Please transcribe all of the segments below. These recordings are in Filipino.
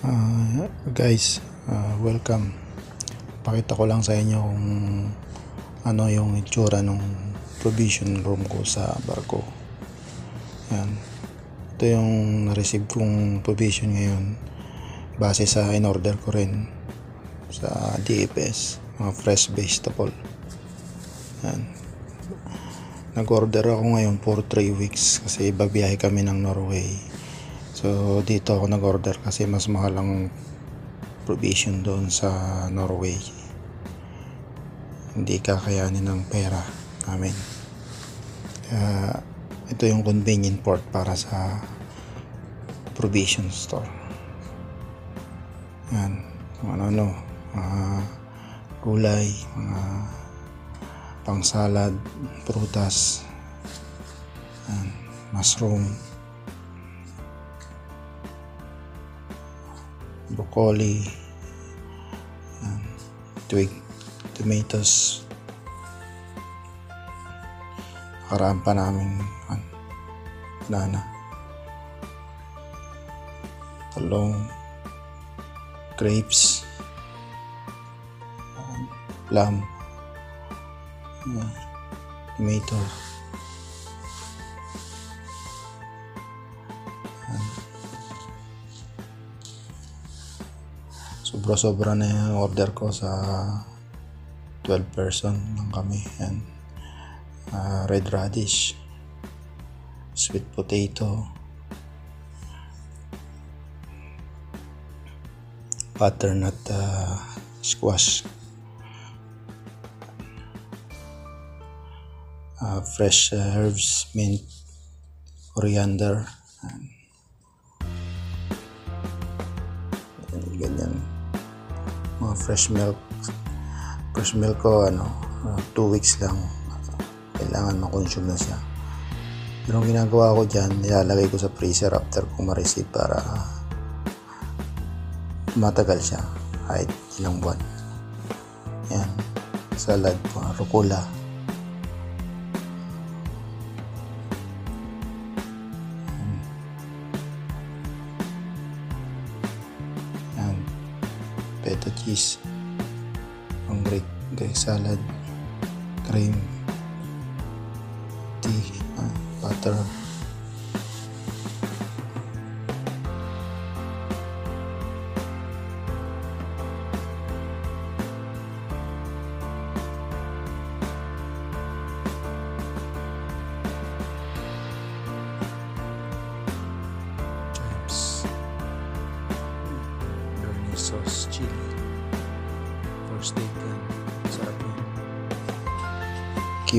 Uh, guys, uh, welcome. Pakita ko lang sa inyo kung ano yung itsura ng provision room ko sa barko. Yan. Ito yung na-receive kong provision ngayon base sa in-order ko rin sa DFS, mga fresh vegetable. Yan. Nag-order ako ngayon for 3 weeks kasi babiyahe kami ng Norway. So dito ako nag-order kasi mas mahal ang provision doon sa Norway. Hindi kakayanin ng pera namin. Kaya ito yung convenient port para sa provision store. Yan, kung ano-ano, mga gulay, mga pang salad, prutas, yan, mushroom, broccoli, yan, twig, tomatoes. Nakaraan pa namin an, banana, talong, grapes, yan, plum, yan, tomato. Sobra-sobra na yung order ko sa 12 person lang kami. Yan. Ah, red radish, sweet potato, butternut uh, squash, uh, fresh uh, herbs, mint, coriander, yan. Fresh milk. Fresh milk ko, ano, 2 weeks lang. Kailangan makonsume na siya. Pero ang ginagawa ko dyan, nilalagay ko sa freezer after ko ma-receive para matagal siya kahit ilang buwan. Yan. Salad, mga rucola. Feta cheese. Ang Greek, Greek salad. Cream. Tea. ah, butter.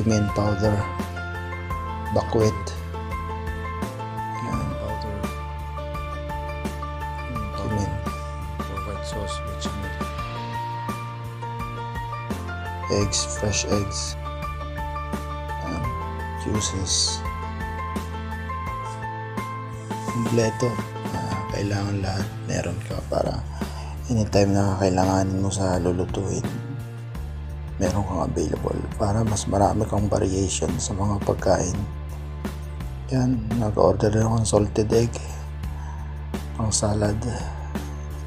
Cumin powder, buckwheat, yan, powder, cumin, for white sauce, bechamel, eggs, fresh eggs, yan, juices, kompleto. Ah, kailangan lahat. Meron ka para anytime na kailanganin mo sa lulutuin meron kang available para mas marami kang variation sa mga pagkain. Yan nag-order ako ng salted egg pang salad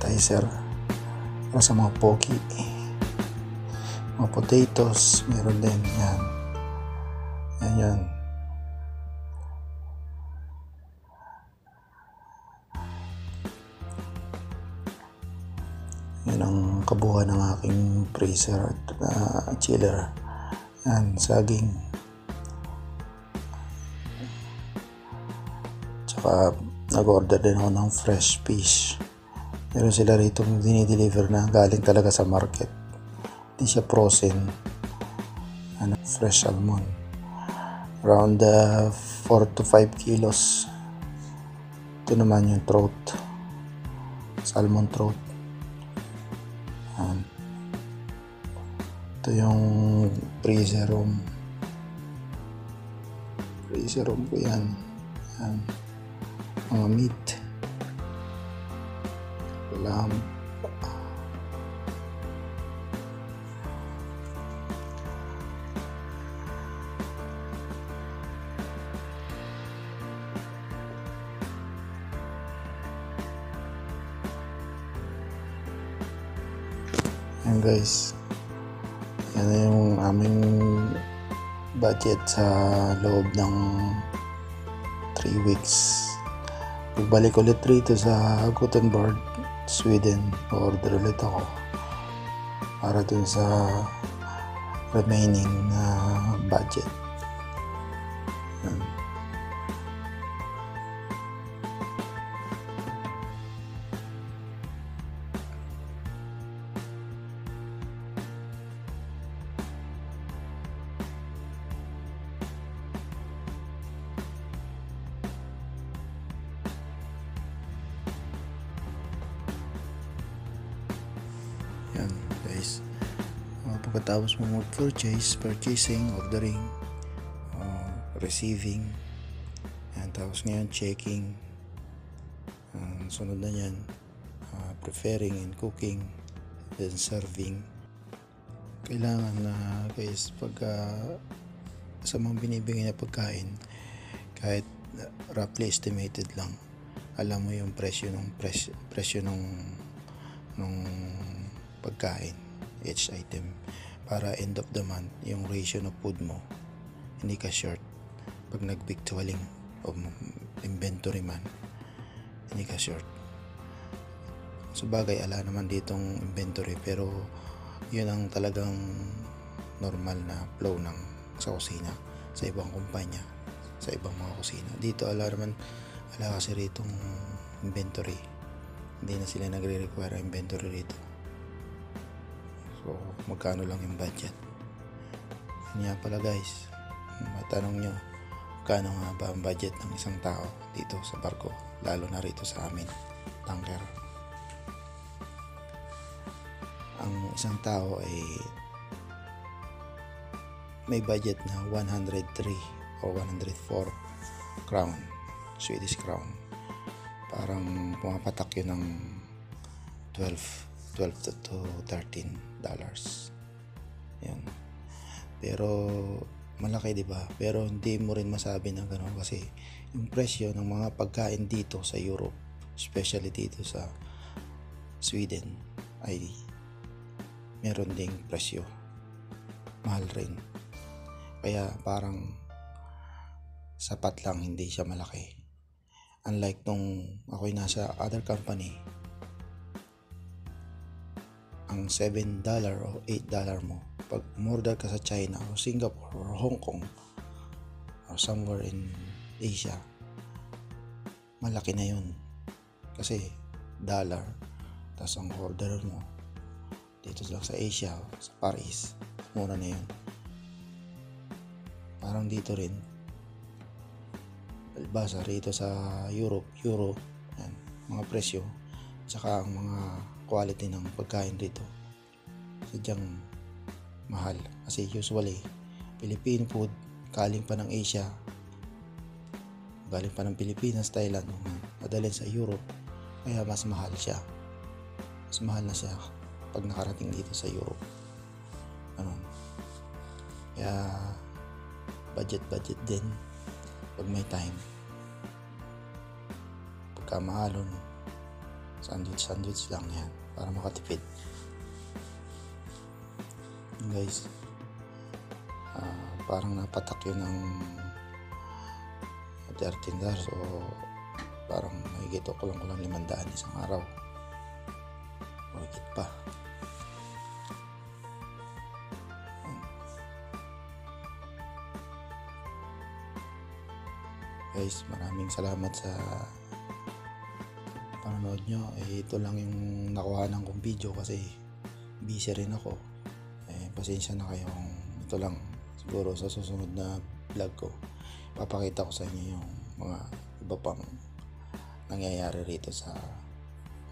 appetizer para sa mga poki mga potatoes meron din yan. Yan Yan ang kabuuan ng aking freezer at uh, chiller. Yan, saging. Tsaka nag-order din ako ng fresh fish. Meron sila rito dinideliver na galing talaga sa market. Hindi siya frozen. Ano, fresh salmon. Around uh, 4 to 5 kilos. Ito naman yung throat. Salmon throat. Ito yung freezer room. Freezer room ko yan. Yan. Mga meat. Lamb. Ayan guys. Na yung aming budget sa loob ng 3 weeks. Pagbalik ulit rito sa Gothenburg, Sweden, order ulit ako para dun sa remaining na budget. Yan. Pagkatapos mo mag-purchase, purchasing, ordering, uh, receiving, yan, tapos ngayon checking, Ang sunod na yan, uh, preparing and cooking, then serving. Kailangan na guys, pag uh, sa mga binibigay na pagkain, kahit roughly estimated lang, alam mo yung presyo ng presyo, presyo ng ng pagkain each item para end of the month yung ratio ng food mo hindi ka short. Pag nag-victualling o inventory man hindi ka short. So bagay ala naman ditong inventory pero yun ang talagang normal na flow ng sa kusina sa ibang kumpanya sa ibang mga kusina. Dito ala naman ala kasi ritong inventory. Hindi na sila nagre-require inventory rito so magkano lang yung budget. Yun nga pala guys. Matanong nyo magkano nga ba ang budget ng isang tao dito sa barko lalo na rito sa amin tanker? Ang isang tao ay may budget na 103 o 104 crown Swedish crown. Parang pumapatak yun ng 12 12 to, to 13 dollars. Yan. Pero malaki 'di ba? Pero hindi mo rin masabi na gano'n kasi yung presyo ng mga pagkain dito sa Europe especially dito sa Sweden ay meron ding presyo. Mahal rin. Kaya parang sapat lang hindi siya malaki. Unlike nung ako'y nasa other company ang 7 dollar o 8 dollar mo. Pag umorder ka sa China o Singapore or Hong Kong or somewhere in Asia malaki na yun. Kasi dollar tapos ang order mo dito lang sa Asia sa Paris mura na yun. Parang dito rin basa rito sa Europe, Euro, yan, mga presyo, tsaka ang mga quality ng pagkain dito. Sadyang mahal. Kasi usually, Philippine food, galing pa ng Asia, galing pa ng Pilipinas, Thailand, madalhin sa Europe, kaya mas mahal siya. Mas mahal na siya pag nakarating dito sa Europe. Ano? Kaya, budget-budget din pag may time pagka mahalon sandwich sandwich lang yan para makatipid. Guys uh, parang napatak yun ng 13 dollars o parang mahigit o kulang kulang limandaan isang araw. O pa. Guys maraming salamat sa panonood nyo eh, ito lang yung nakuha ng kong video kasi busy rin ako. Eh, pasensya na kayo ito lang siguro sa susunod na vlog ko. Papakita ko sa inyo yung mga iba pang nangyayari rito sa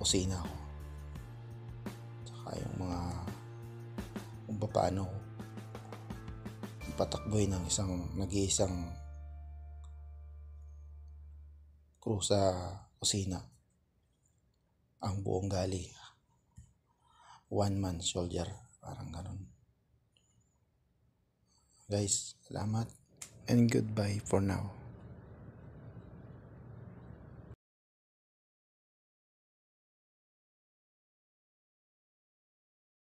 kusina ko. Tsaka yung mga kung paano patakboy ng isang nag-iisang crew sa kusina ang buong gali. One man soldier. Parang ganun. Guys salamat and goodbye for now